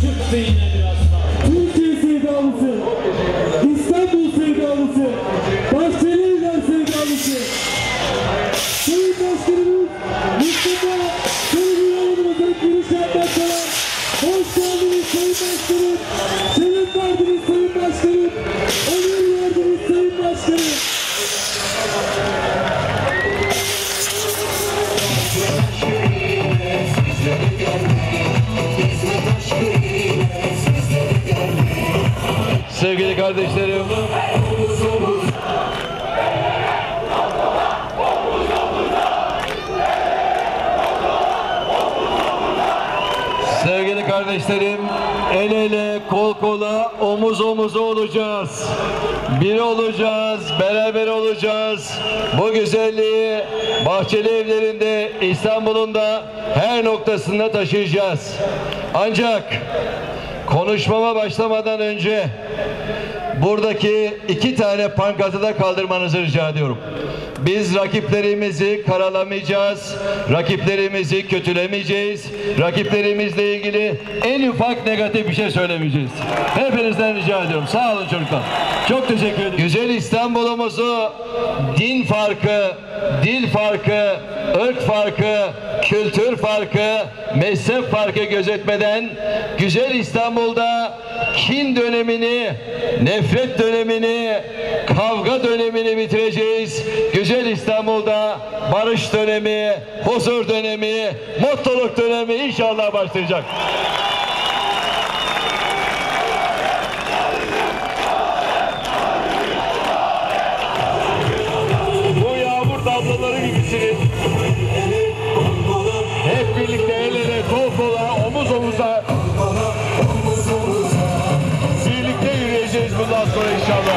Çık beyne biraz. Kardeşlerim, sevgili kardeşlerim, el ele, kol kola, omuz omuza olacağız. Bir olacağız, beraber olacağız. Bu güzelliği Bahçeli evlerinde, İstanbul'un da her noktasında taşıyacağız. Ancak konuşmama başlamadan önce buradaki iki tane pankartı da kaldırmanızı rica ediyorum. Biz rakiplerimizi karalamayacağız, rakiplerimizi kötülemeyeceğiz, rakiplerimizle ilgili en ufak negatif bir şey söylemeyeceğiz. Hepinizden rica ediyorum. Sağ olun çocuklar. Çok teşekkür ederim. Güzel İstanbul'umuzu din farkı, dil farkı, ırk farkı, kültür farkı, mezhep farkı gözetmeden güzel İstanbul'da kin dönemini, nefret dönemini, kavga dönemini bitireceğiz. Güzel İstanbul'da barış dönemi, huzur dönemi, mutluluk dönemi inşallah başlayacak. Bundan sonra inşallah.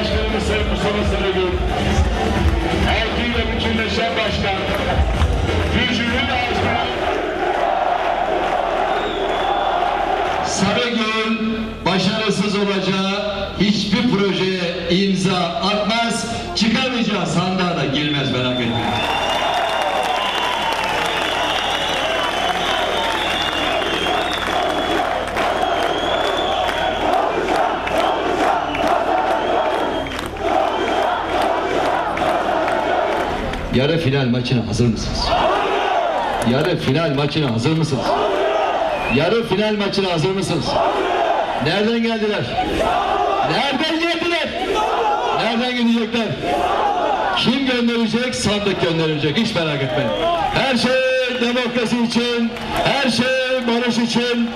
Başkanımız Sayın Mustafa Sarıgül. Halkıyla bütünleşen başkan. Gücünün ağzına. Sarıgül başarısız olacağı hiçbir projeye imza atmaz. Çıkamayacağı sandığa da girmez merak Yarı final maçına hazır mısınız? Yarı final maçına hazır mısınız? Yarı final maçına hazır mısınız? Nereden geldiler? Nereden geldiler? Nereden gidecekler? Kim gönderecek? Sandık gönderecek. Hiç merak etmeyin. Her şey demokrasi için, her şey barış için,